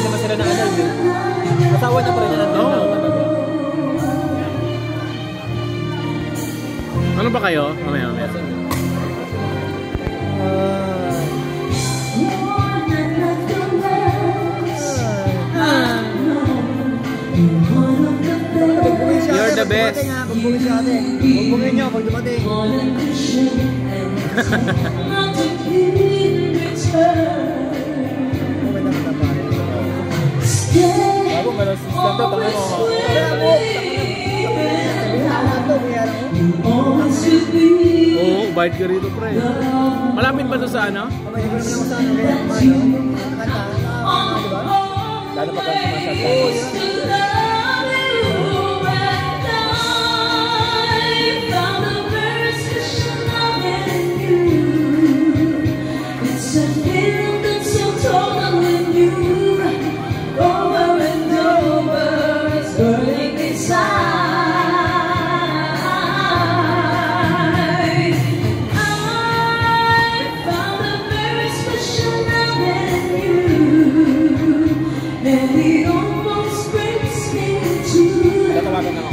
Hindi naman sila. Eh, sila na-annul eh. Asawa niya pa rin yan. Oo. talaga. Ano ba kayo? Mamaya, mamaya. You're the best. Bumbungin siya ate. Bumbungin niyo pag dumating. Bago meron si Stan to, tanga mo. To, mo. Oo, bayad ka rito, pre. Malapit ba to sa ano? Ko naman ako sa ano,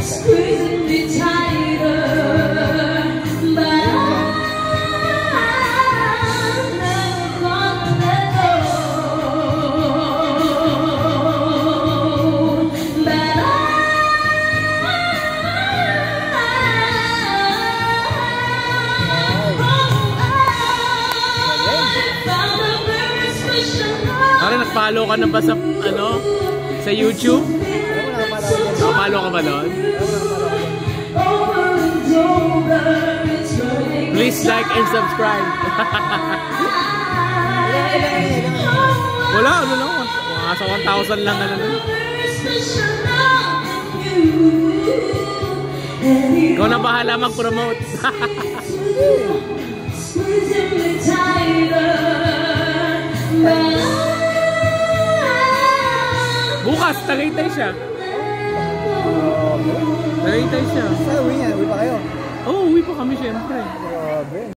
Squeezing me tighter, but I'm nag-follow ka na ba sa, ano, sa YouTube? Follow ka ba doon? Please like and subscribe. Wala, ano lang. Mga sa 1,000 lang ano lang. Ikaw na bahala mag-promote. Bukas, Tagaytay siya. Tagaytay siya. Sa uwi niya, uwi pa kayo. Oo, oh, uwi pa kami syempre. Grabe.